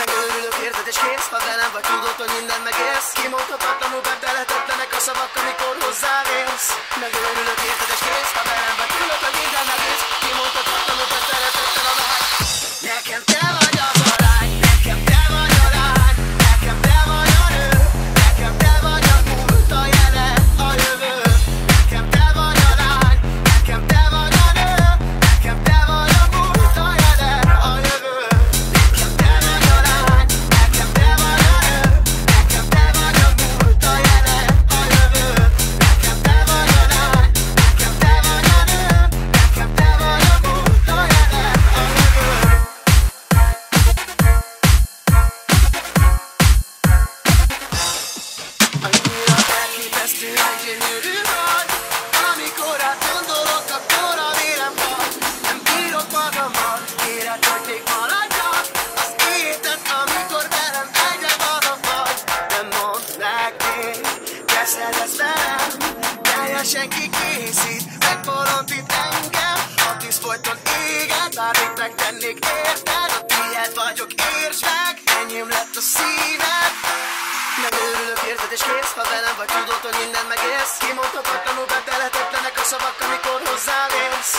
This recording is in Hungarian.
Nagyon örülök érted és kész, ha velem vagy tudod, hogy minden megérsz. Kimondhatatlanul bebeletetlenek a szavak, amikor hozzáérsz Nagyon örülök érted és kész, ha velem hozzám Gája senki készít, megbolondít engem. A tűz folyton égen, bármit megtennék érted? A tiéd vagyok, értsd meg, enyém lett a szíved. Nem örülök érzed és kész, ha velem vagy tudod, hogy minden megérsz. Kimondhatatlanul beteletetlenek a szavak, amikor hozzálépsz